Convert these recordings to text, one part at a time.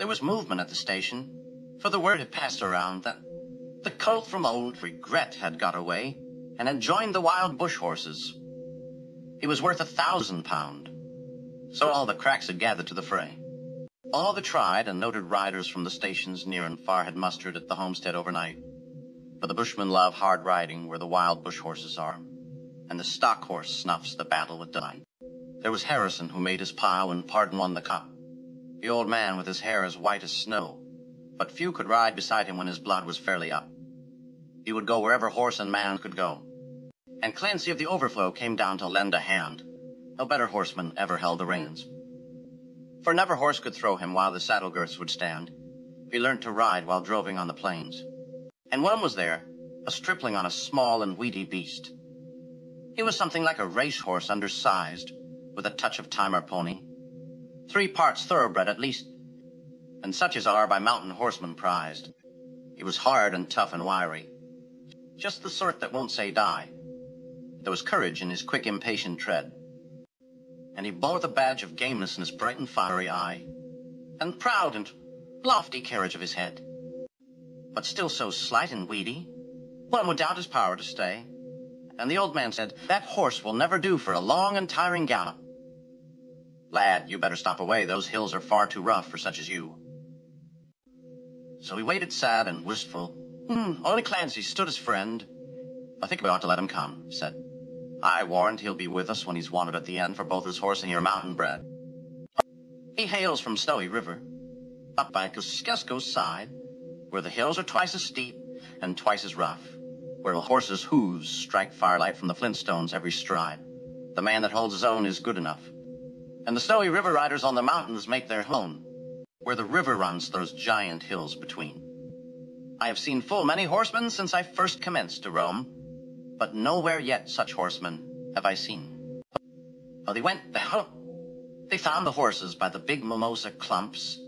There was movement at the station, for the word had passed around that the colt from old Regret had got away and had joined the wild bush horses. He was worth a thousand pound. So all the cracks had gathered to the fray. All the tried and noted riders from the stations near and far had mustered at the homestead overnight. For the bushmen love hard riding where the wild bush horses are, and the stock horse snuffs the battle with delight. There was Harrison who made his pile when Pardon won the cup. The old man with his hair as white as snow, but few could ride beside him when his blood was fairly up. He would go wherever horse and man could go. And Clancy of the Overflow came down to lend a hand. No better horseman ever held the reins. For never horse could throw him while the saddle girths would stand. He learnt to ride while droving on the plains. And one was there, a stripling on a small and weedy beast. He was something like a racehorse undersized, with a touch of Timor pony. Three parts thoroughbred at least, and such as are by mountain horsemen prized. He was hard and tough and wiry, just the sort that won't say die. There was courage in his quick, impatient tread and he bore the badge of gameness in his bright and fiery eye, and proud and lofty carriage of his head. But still so slight and weedy, one would doubt his power to stay. And the old man said, That horse will never do for a long and tiring gallop. Lad, you better stop away. Those hills are far too rough for such as you. So he waited sad and wistful. Hmm, only Clancy stood his friend. I think we ought to let him come, he said. I warrant he'll be with us when he's wanted at the end for both his horse and your mountain bred. He hails from Snowy River, up by Kosciuszko's side, where the hills are twice as steep and twice as rough, where a horse's hooves strike firelight from the flintstones every stride. The man that holds his own is good enough. And the Snowy River riders on the mountains make their home, where the river runs those giant hills between. I have seen full many horsemen since I first commenced to roam, but nowhere yet such horsemen have I seen. Oh, they went, they, they found the horses by the big mimosa clumps.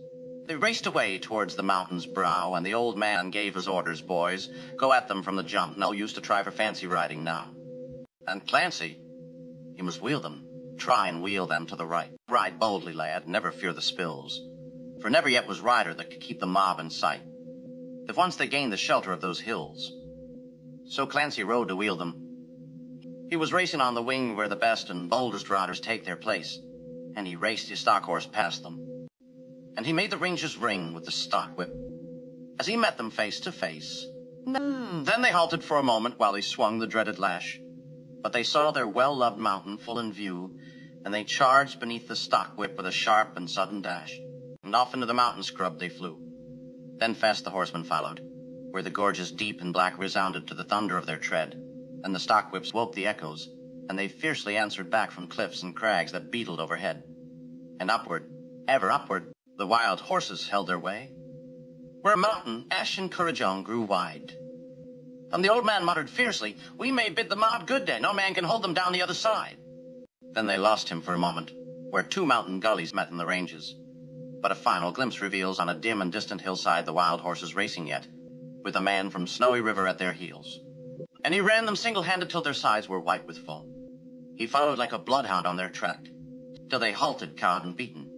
They raced away towards the mountain's brow, and the old man gave his orders, boys. Go at them from the jump. No use to try for fancy riding now. And Clancy, he must wheel them. Try and wheel them to the right. Ride boldly, lad. Never fear the spills. For never yet was rider that could keep the mob in sight. If once they gained the shelter of those hills, so Clancy rode to wheel them. He was racing on the wing where the best and boldest riders take their place, and he raced his stock horse past them. And he made the rangers ring with the stock whip. As he met them face to face, hmm. then they halted for a moment while he swung the dreaded lash. But they saw their well-loved mountain full in view, and they charged beneath the stock whip with a sharp and sudden dash. And off into the mountain scrub they flew. Then fast the horsemen followed where the gorges deep and black resounded to the thunder of their tread, and the stock whips woke the echoes, and they fiercely answered back from cliffs and crags that beetled overhead. And upward, ever upward, the wild horses held their way, where a mountain, ash and kurrajong, grew wide. And the old man muttered fiercely, We may bid the mob good day, no man can hold them down the other side. Then they lost him for a moment, where two mountain gullies met in the ranges. But a final glimpse reveals on a dim and distant hillside the wild horses racing yet, with a man from Snowy River at their heels. And he ran them single-handed till their sides were white with foam. He followed like a bloodhound on their track, till they halted cowed and beaten.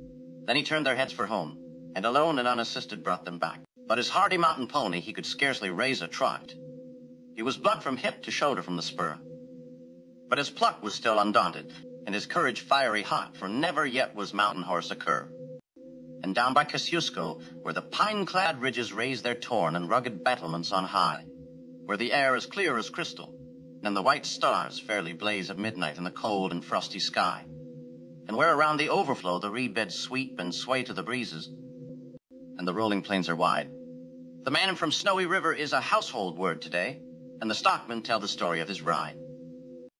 Then he turned their heads for home, and alone and unassisted brought them back. But his hardy mountain pony he could scarcely raise a trot. He was blood from hip to shoulder from the spur. But his pluck was still undaunted, and his courage fiery hot, for never yet was mountain horse a cur and down by Kosciuszko, where the pine-clad ridges raise their torn and rugged battlements on high, where the air is clear as crystal, and the white stars fairly blaze at midnight in the cold and frosty sky, and where around the overflow the reed beds sweep and sway to the breezes, and the rolling plains are wide. The man from Snowy River is a household word today, and the stockmen tell the story of his ride.